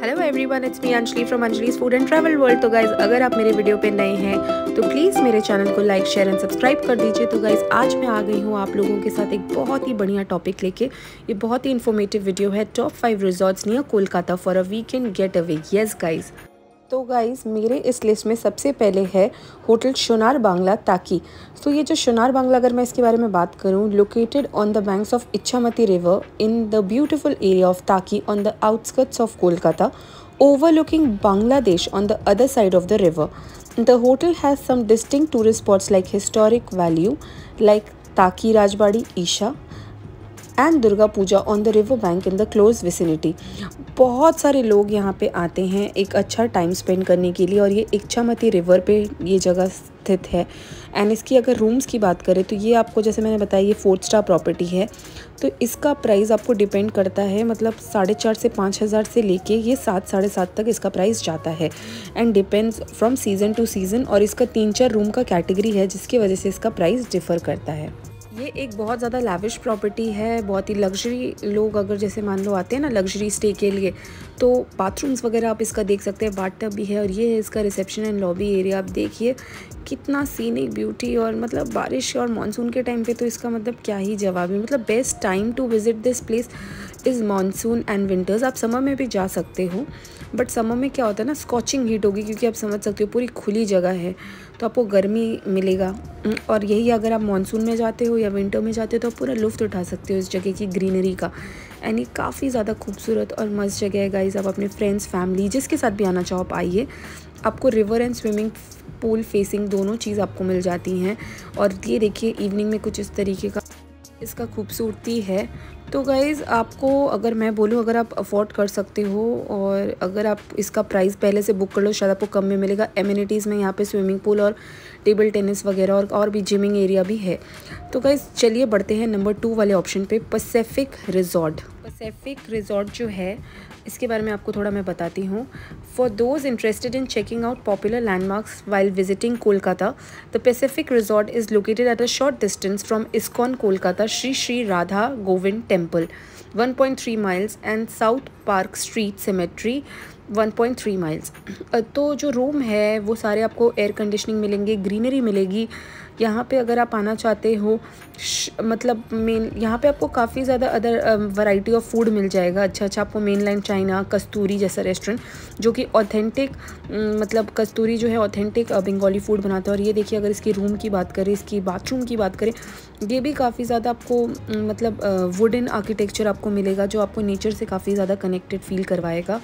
Hello everyone it's me Anjali from Anjali's food and travel world तो guys अगर आप मेरे वीडियो पे नए हैं तो प्लीज़ मेरे चैनल को लाइक शेयर एंड सब्सक्राइब कर दीजिए। तो गाइज़ आज मैं आ गई हूँ आप लोगों के साथ एक बहुत ही बढ़िया टॉपिक लेके। ये बहुत ही इन्फॉर्मेटिव वीडियो है top five resorts near Kolkata for a weekend getaway yes guys तो गाइज़ मेरे इस लिस्ट में सबसे पहले है होटल शोनार बांग्ला ताकी। सो so ये जो शोनार बांग्ला, अगर मैं इसके बारे में बात करूँ located on the banks of Ichamati river in the beautiful area of Taki on the outskirts of Kolkata overlooking Bangladesh on the other side of the river the hotel has some distinct tourist spots like historic value like Taki Rajbari Isha and Durga Puja on the river bank in the close vicinity बहुत सारे लोग यहाँ पे आते हैं एक अच्छा time spend करने के लिए और ये इच्छामती रिवर पे ये जगह स्थित है। एंड इसकी अगर रूम्स की बात करें तो ये आपको जैसे मैंने बताया ये फोर्थ स्टार प्रॉपर्टी है। तो इसका प्राइस आपको डिपेंड करता है मतलब साढ़े चार से पाँच हज़ार से लेके ये सात, साढ़े सात तक इसका प्राइस जाता है। And depends from season to season और इसका तीन चार रूम का कैटेगरी है जिसकी वजह से इसका प्राइस डिफ़र करता है। ये एक बहुत ज़्यादा लाविश प्रॉपर्टी है, बहुत ही लग्जरी लोग अगर जैसे मान लो आते हैं ना लग्जरी स्टे के लिए तो बाथरूम्स वगैरह आप इसका देख सकते हैं बाथटब भी है और ये है इसका रिसेप्शन एंड लॉबी एरिया आप देखिए कितना सीनिक ब्यूटी और मतलब बारिश और मानसून के टाइम पे तो इसका मतलब क्या ही जवाब है। मतलब best time to visit this place is monsoon and winters आप समर में भी जा सकते हो बट समर में क्या होता है ना स्कॉचिंग हीट होगी क्योंकि आप समझ सकते हो पूरी खुली जगह है तो आपको गर्मी मिलेगा। और यही अगर आप मानसून में जाते हो या विंटर में जाते हो तो आप पूरा लुफ्त उठा सकते हो इस जगह की ग्रीनरी का। एंड ये काफ़ी ज़्यादा खूबसूरत और मस्त जगह है गाइज़ आप अपने फ्रेंड्स फैमिली जिसके साथ भी आना चाहो आप आइए। आपको river and swimming pool facing दोनों चीज़ आपको मिल जाती हैं। और ये देखिए इवनिंग में कुछ इस तरीके का इसका खूबसूरती है। तो गाइज़ आपको अगर मैं बोलूँ, अगर आप अफोर्ड कर सकते हो और अगर आप इसका प्राइस पहले से बुक कर लो, शायद आपको कम में मिलेगा। एम्यूनिटीज़ में यहाँ पे स्विमिंग पूल और टेबल टेनिस वगैरह और और भी जिमिंग एरिया भी है। तो गाइज़ चलिए बढ़ते हैं नंबर टू वाले ऑप्शन पे पैसिफिक रिजॉर्ट पैसिफिक रिजॉर्ट जो है, इसके बारे में आपको थोड़ा मैं बताती हूँ। For those interested in checking out popular landmarks while visiting Kolkata the Pacific Resort is located at a short distance from ISKCON Kolkata Shri Shri Radha Govind temple 1.3 miles and South Park Street cemetery 1.3 miles तो जो room है, वो सारे आपको air conditioning मिलेंगे greenery मिलेगी यहाँ पे अगर आप आना चाहते हो मतलब मेन यहाँ पे आपको काफ़ी ज़्यादा अदर वैरायटी ऑफ़ फ़ूड मिल जाएगा। अच्छा अच्छा आपको मेन लाइन चाइना कस्तूरी जैसा रेस्टोरेंट जो कि ऑथेंटिक मतलब कस्तूरी जो है ऑथेंटिक बंगाली फ़ूड बनाता है। और ये देखिए, अगर इसकी रूम की बात करें, इसकी बाथरूम की बात करें, ये भी काफ़ी ज़्यादा आपको मतलब वुडन आर्किटेक्चर आपको मिलेगा, जो आपको नेचर से काफ़ी ज़्यादा कनेक्टेड फील करवाएगा।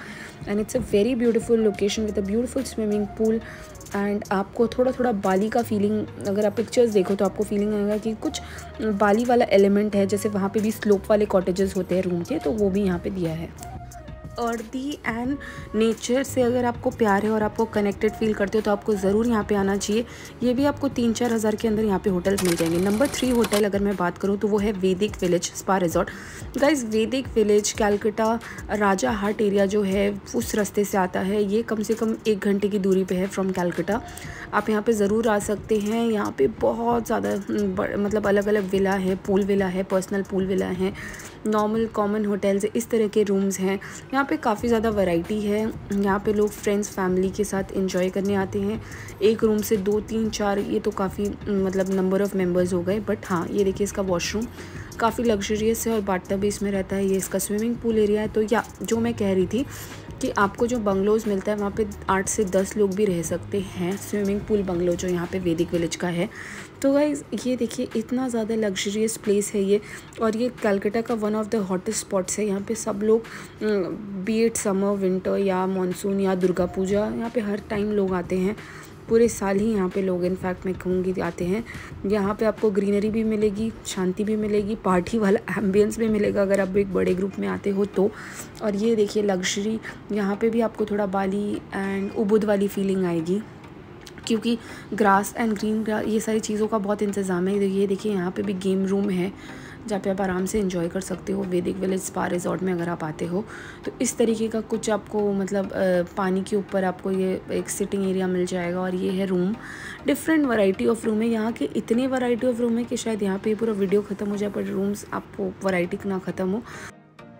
And it's a very beautiful location with a beautiful swimming pool and आपको थोड़ा थोड़ा बाली का फीलिंग अगर आप पिक्चर्स देखो तो आपको फीलिंग आएगा कि कुछ बाली वाला एलिमेंट है, जैसे वहाँ पे भी स्लोप वाले कॉटेजेस होते हैं रूम के तो वो भी यहाँ पे दिया है। अर्दी एंड नेचर से अगर आपको प्यार है और आपको कनेक्टेड फील करते हो तो आपको ज़रूर यहाँ पे आना चाहिए। ये भी आपको तीन चार हज़ार के अंदर यहाँ पे होटल्स मिल जाएँगे। नंबर थ्री होटल अगर मैं बात करूँ तो वो है Vedic village spa resort guys Vedic village Calcutta Rajarhat area जो है, उस रास्ते से आता है। ये कम से कम एक घंटे की दूरी पर है फ्रॉम कैलकटा आप यहाँ पर ज़रूर आ सकते हैं। यहाँ पर बहुत ज़्यादा मतलब अलग अलग विला है, पूल विला है पर्सनल पूल विला है। नॉर्मल कॉमन होटल्स इस तरह के रूम्स हैं। यहाँ पे काफ़ी ज़्यादा वैरायटी है। यहाँ पे लोग फ्रेंड्स फैमिली के साथ इंजॉय करने आते हैं। एक रूम से दो, तीन, चार, ये तो काफ़ी मतलब नंबर ऑफ़ मेंबर्स हो गए बट हाँ ये देखिए इसका वॉशरूम काफ़ी लग्जरियस है और बाटा भी इसमें रहता है। ये इसका स्विमिंग पूल एरिया है। तो या, जो मैं कह रही थी कि आपको जो बंगलोज़ मिलता है, वहाँ पे आठ से दस लोग भी रह सकते हैं स्विमिंग पूल बंगलो जो यहाँ पे वैदिक विलेज का है। तो गाइज़ ये देखिए, इतना ज़्यादा लग्जरियस प्लेस है ये। और ये कलकत्ता का one of the hottest spots है। यहाँ पे सब लोग बी एट समर विंटर या मानसून या दुर्गा पूजा, यहाँ पे हर टाइम लोग आते हैं। पूरे साल ही यहाँ पे लोग इनफैक्ट मैं कहूँगी आते हैं। यहाँ पे आपको ग्रीनरी भी मिलेगी, शांति भी मिलेगी पार्टी वाला एम्बियंस भी मिलेगा अगर आप एक बड़े ग्रुप में आते हो तो। और ये देखिए लग्जरी यहाँ पे भी आपको थोड़ा बाली एंड उबुद वाली फीलिंग आएगी। क्योंकि ग्रास एंड ग्रीन ये सारी चीज़ों का बहुत इंतज़ाम है। ये देखिए यहाँ पे भी गेम रूम है। जहाँ पे आप आराम से इन्जॉय कर सकते हो। वैदिक विलेज स्पा रिजॉर्ट में अगर आप आते हो तो इस तरीके का कुछ आपको मतलब पानी के ऊपर आपको ये एक सिटिंग एरिया मिल जाएगा और ये है room different variety of room है। यहाँ के इतने वैरायटी ऑफ़ रूम है कि शायद यहाँ पे पूरा वीडियो ख़त्म हो जाए पर रूम्स आपको वराइटी ना ख़त्म हो।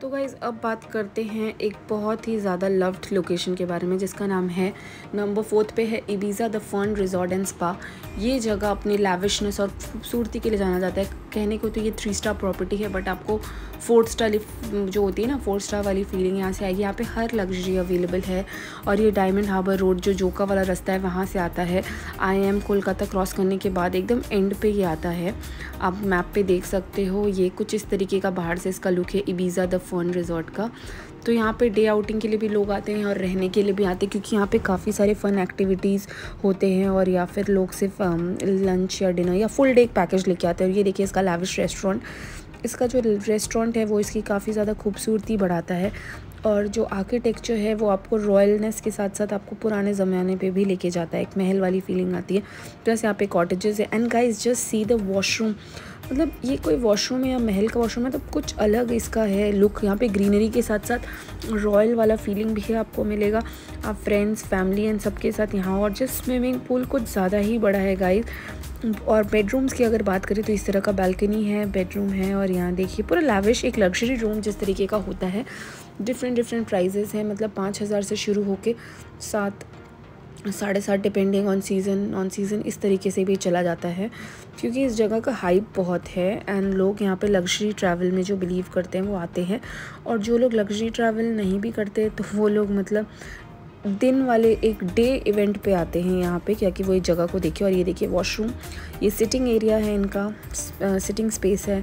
तो गाइज़ अब बात करते हैं एक बहुत ही ज़्यादा लव्ड लोकेशन के बारे में, जिसका नाम है नंबर फोर्थ पे है Ibiza the fun resort and spa. ये जगह अपनी लेविशनेस और खूबसूरती के लिए जाना जाता है। कहने को तो ये थ्री स्टार प्रॉपर्टी है बट आपको फोर्थ स्टार जो होती है ना फोर्थ स्टार वाली फीलिंग यहाँ से आएगी। यहाँ पे हर लग्जरी अवेलेबल है और ये डायमंड हार्बर रोड जो जोका वाला रास्ता है, वहाँ से आता है। आई एम कोलकाता क्रॉस करने के बाद एकदम एंड पे ये आता है। आप मैप पे देख सकते हो, ये कुछ इस तरीके का बाहर से इसका लुक है, इबीज़ा द फन रिजॉर्ट का। तो यहाँ पे डे आउटिंग के लिए भी लोग आते हैं और रहने के लिए भी आते हैं क्योंकि यहाँ पे काफ़ी सारे फ़न एक्टिविटीज़ होते हैं और या फिर लोग सिर्फ़ लंच या डिनर या फुल डे एक पैकेज लेके आते हैं। और ये देखिए इसका लाविश रेस्टोरेंट इसका जो रेस्टोरेंट है वो इसकी काफ़ी ज़्यादा खूबसूरती बढ़ाता है और जो आर्किटेक्चर है वो आपको रॉयलनेस के साथ साथ आपको पुराने ज़माने पे भी लेके जाता है। एक महल वाली फीलिंग आती है। प्लस यहाँ पे कॉटेजेस है। And guys just see the washroom मतलब ये कोई वॉशरूम है या महल का वॉशरूम है तो कुछ अलग इसका है लुक यहाँ पे ग्रीनरी के साथ साथ रॉयल वाला फीलिंग भी है आपको मिलेगा। आप फ्रेंड्स फैमिली एंड सबके साथ यहाँ और जस्ट स्विमिंग पूल कुछ ज़्यादा ही बड़ा है गाइस और बेडरूम्स की अगर बात करें तो इस तरह का बालकनी है बेडरूम है और यहाँ देखिए पूरा लाविश एक लग्जरी रूम जिस तरीके का होता है। डिफरेंट डिफरेंट प्राइजेस हैं मतलब पाँच हज़ार से शुरू होके सात साढ़े सात depending on season on season इस तरीके से भी चला जाता है। क्योंकि इस जगह का हाइप बहुत है एंड लोग यहाँ पे लग्जरी ट्रैवल में जो बिलीव करते हैं वो आते हैं। और जो लोग लग्जरी ट्रैवल नहीं भी करते तो वो लोग मतलब दिन वाले एक डे इवेंट पे आते हैं यहाँ पे, क्या कि वो एक जगह को देखिए और ये देखिए वॉशरूम ये सिटिंग एरिया है इनका सिटिंग स्पेस है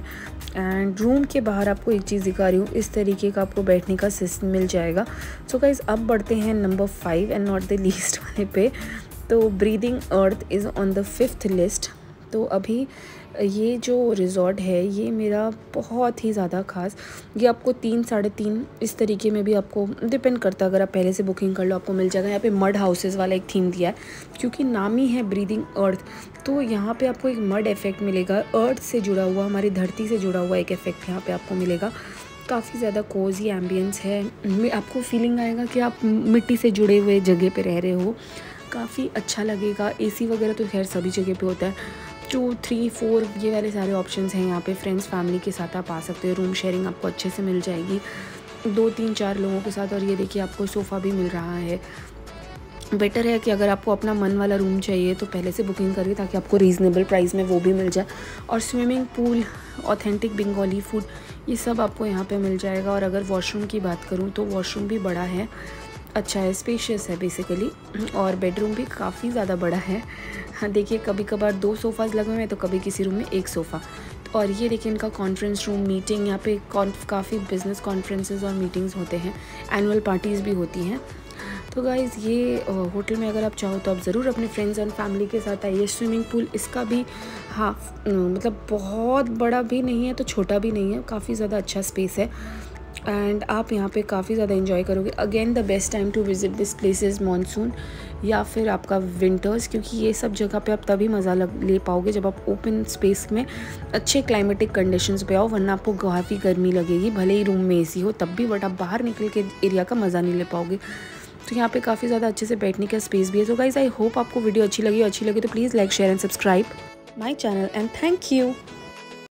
एंड रूम के बाहर आपको एक चीज़ दिखा रही हूँ, इस तरीके का आपको बैठने का सिस्टम मिल जाएगा। सो so गाइज़ अब बढ़ते हैं number five and not the least वाले पे तो Breathing Earth is on the fifth list तो अभी ये जो रिज़ॉर्ट है, ये मेरा बहुत ही ज़्यादा ख़ास। ये आपको तीन, साढ़े तीन इस तरीके में भी आपको डिपेंड करता है। अगर आप पहले से बुकिंग कर लो, आपको मिल जाएगा। यहाँ पे मड हाउसेस वाला एक थीम दिया है, क्योंकि नाम ही है ब्रीदिंग अर्थ तो यहाँ पे आपको एक मड इफ़ेक्ट मिलेगा। अर्थ से जुड़ा हुआ, हमारी धरती से जुड़ा हुआ एक इफ़ेक्ट यहाँ पर आपको मिलेगा। काफ़ी ज़्यादा कोजी एम्बियंस है। आपको फीलिंग आएगा कि आप मिट्टी से जुड़े हुए जगह पर रह रहे हो। काफ़ी अच्छा लगेगा। एसी वगैरह तो खैर सभी जगह पे होता है। टू, थ्री, फोर, ये वाले सारे ऑप्शन हैं यहाँ पे फ्रेंड्स फैमिली के साथ आप आ सकते हो। रूम शेयरिंग आपको अच्छे से मिल जाएगी। दो, तीन, चार लोगों के साथ और ये देखिए आपको सोफ़ा भी मिल रहा है। बेटर है कि अगर आपको अपना मन वाला रूम चाहिए तो पहले से बुकिंग करिए ताकि आपको रीज़नेबल प्राइस में वो भी मिल जाए। और swimming pool authentic Bengali food ये सब आपको यहाँ पे मिल जाएगा। और अगर वॉशरूम की बात करूँ तो वॉशरूम भी बड़ा है। अच्छा है स्पेशियस है बेसिकली और बेडरूम भी काफ़ी ज़्यादा बड़ा है। हाँ देखिए कभी कभार दो सोफ़ाज़ लगे हुए हैं तो कभी किसी रूम में एक सोफ़ा। और ये देखिए, इनका कॉन्फ्रेंस रूम मीटिंग यहाँ पे काफ़ी बिज़नेस कॉन्फ्रेंसेस और मीटिंग्स होते हैं। एनुअल पार्टीज़ भी होती हैं। तो गाइज़ ये होटल में अगर आप चाहो तो आप ज़रूर अपने फ्रेंड्स एंड फैमिली के साथ आइए। स्विमिंग पूल इसका भी हाँ मतलब बहुत बड़ा भी नहीं है तो छोटा भी नहीं है, काफ़ी ज़्यादा अच्छा स्पेस है। एंड आप यहाँ पे काफ़ी ज़्यादा इन्जॉय करोगे। Again the best time to visit this places monsoon या फिर आपका विंटर्स क्योंकि ये सब जगह पे आप तभी मज़ा लग, ले पाओगे जब आप ओपन स्पेस में अच्छे क्लाइमेटिक कंडीशंस पे आओ, वरना आपको काफ़ी गर्मी लगेगी। भले ही रूम में एसी हो, तब भी बट आप बाहर निकल के एरिया का मज़ा नहीं ले पाओगे। तो यहाँ पे काफ़ी ज़्यादा अच्छे से बैठने का स्पेस भी है। तो गाइज़ आई होप आपको वीडियो अच्छी लगी। अच्छी लगी तो please like share and subscribe my channel and thank you